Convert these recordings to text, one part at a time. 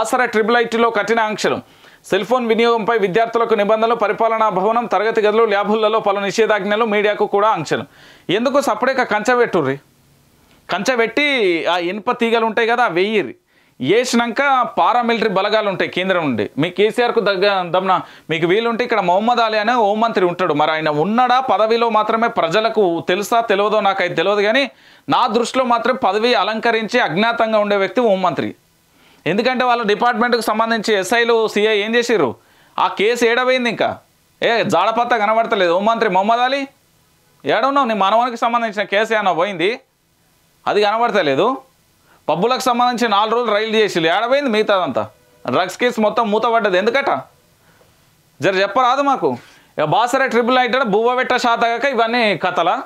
ఆసరా triple ఐటీలో కఠిన ఆంక్షలు. సెల్ ఫోన్ వినియోగంపై విద్యార్థులకు నిబంధనలు పరిపాలనా భవనం తరగతి గదులు ల్యాబులలో పలు నిషేధాజ్ఞలు మీడియాకు కూడా ఆంక్షలు. ఎందుకు సపరేట్గా కంచె పెట్టుర్రి? కంచె పెట్టి ఆ ఇనుప తీగలు ఉంటాయి కదా వెయ్యిరి వెయ్యిర్రి వేసినాక పారామిలిటరీ బలగాలు ఉంటాయి కేంద్రం నుండి. మీ కేసీఆర్కు దగ్గ దమ్న మీకు వీలుంటే ఇక్కడ మొహమ్మద్ అలీ అనే హోంమంత్రి ఉంటాడు. మరి ఆయన ఉన్నాడా? పదవిలో మాత్రమే ప్రజలకు తెలుసా తెలియదో నాకైతే తెలియదు కానీ నా దృష్టిలో మాత్రం పదవి అలంకరించి అజ్ఞాతంగా ఉండే వ్యక్తి హోంమంత్రి ఎందుకంటే వాళ్ళ డిపార్ట్మెంట్కి సంబంధించి ఎస్ఐలు సిఐ ఏం చేసిర్రు? ఆ కేసు ఏడవైంది ఇంకా. ఏ జాడపత్త కనబడతలేదు. హోంమంత్రి మొహమ్మద్ అలీ ఏడవున్నావు నీ మనవనికి సంబంధించిన కేసు ఏమన్నా పోయింది? అది కనబడతలేదు. పబ్బులకు సంబంధించి నాలుగు రోజులు రైలు చేసిల్లు ఏడపోయింది మిగతాదంతా. డ్రగ్స్ కేసు మొత్తం మూతపడ్డది. ఎందుకట? జర చెప్పరాదు మాకు. బాసరే ట్రిపుల్ ట్రిపుల్ బువ్వ బువ్వబెట్ట శాతగాక ఇవన్నీ కథలా.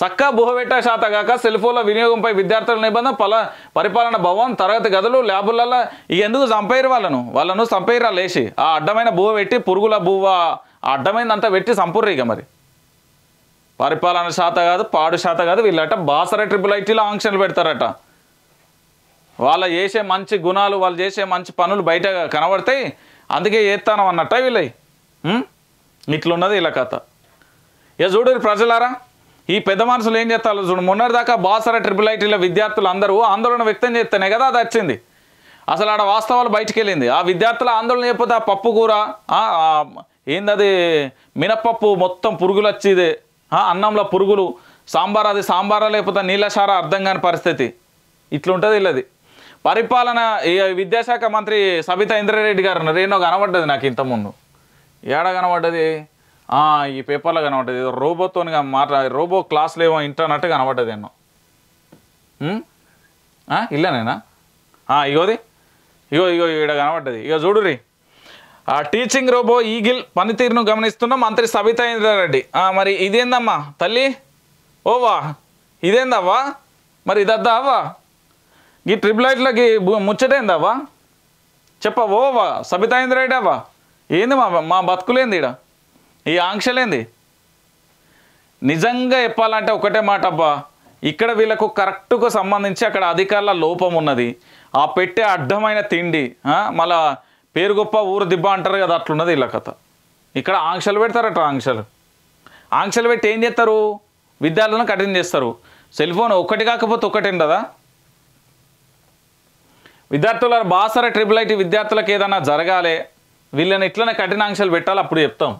చక్క బుహబెట్ట శాత కాక సెల్ఫోన్ల వినియోగంపై విద్యార్థుల నిబంధన పల పరిపాలన భవన్ తరగతి గదులు ల్యాబులలో ఇక ఎందుకు చంపేరు వాళ్ళను? వాళ్ళను చంపేరా లేచి? ఆ అడ్డమైన బువ్వ పెట్టి పురుగుల బువ్వ ఆ అడ్డమైందంతా పెట్టి చంపుర్రు ఇక మరి. పరిపాలన శాత కాదు పాడు శాత కాదు వీళ్ళట బాసర ట్రిపుల్ ఐటీలో ఆంక్షలు పెడతారట. వాళ్ళ చేసే మంచి గుణాలు వాళ్ళు చేసే మంచి పనులు బయట కనబడతాయి. అందుకే చేస్తాను అన్నట్ట వీళ్ళవి ఇట్లున్నది వీళ్ళ కథ. ఇక చూడు ప్రజలారా ఈ పెద్ద మనుషులు ఏం చేస్తారు చూడు? మొన్నటిదాకా బాసర ట్రిపుల్ ఐటీల విద్యార్థులు అందరూ ఆందోళన వ్యక్తం చేస్తేనే కదా అది వచ్చింది. అసలు ఆడ వాస్తవాలు బయటికి వెళ్ళింది. ఆ విద్యార్థుల ఆందోళన చెప్పితే ఆ పప్పు కూర ఏందది? మినప్పప్పు మొత్తం పురుగులు వచ్చేది. అన్నంలో పురుగులు సాంబార్ అది సాంబారా లేకపోతే నీళ్ళసార అర్థం కాని పరిస్థితి. ఇట్లుంటుంది వీళ్ళది. పరిపాలన ఈ విద్యాశాఖ మంత్రి సబితా ఇంద్రారెడ్డి గారు రేనో కనబడ్డది నాకు ఇంతకుముందు. ఏడ కనబడ్డది? ఈ పేపర్లో కనబడ్డది. ఏదో రోబోతో మాట్లా రోబో క్లాస్లో ఏమో ఇంటర్నట్టు కనబడ్డది ఎన్నో. ఉం? ఇల్లేనేనా ఆ, ఇగోది. ఇగో ఇగో ఇక్కడ కనబడ్డది. ఇక చూడురి ఆ టీచింగ్ రోబో ఈగిల్ పనితీరును గమనిస్తున్న మంత్రి సబితా ఇంద్రారెడ్డి. మరి ఇదేందమ్మా? తల్లి? ఓవా. ఇదేందవ్వా? మరి ఇదద్దా అవ్వా ఈ ట్రిపుల్ ఐట్లకి ముచ్చటేందవ్వా? చెప్పవా ఓవా. సబితా ఇంద్రారెడ్డి అవ్వా? ఏంది మా మా బతుకులేంది ఈడ? ఈ ఆంక్షలేంది? నిజంగా చెప్పాలంటే ఒకటే మాట అబ్బా. ఇక్కడ వీళ్ళకు కరెక్ట్కు సంబంధించి అక్కడ అధికారుల లోపం ఉన్నది. ఆ పెట్టే అడ్డమైన తిండి మళ్ళా పేరు గొప్ప ఊరు దిబ్బ అంటారు కదా అట్లున్నది వీళ్ళ కథ. ఇక్కడ ఆంక్షలు పెడతారట ఆంక్షలు. ఆంక్షలు పెట్టి ఏం చేస్తారు? విద్యార్థులను కఠిన చేస్తారు. సెల్ ఫోన్ ఒకటి కాకపోతే ఒకటి ఉండదా? విద్యార్థుల బాసర ట్రిపుల్ ఐటీ విద్యార్థులకు ఏదైనా జరగాలి వీళ్ళని ఇట్లనే కఠిన ఆంక్షలు పెట్టాలి అప్పుడు చెప్తాం.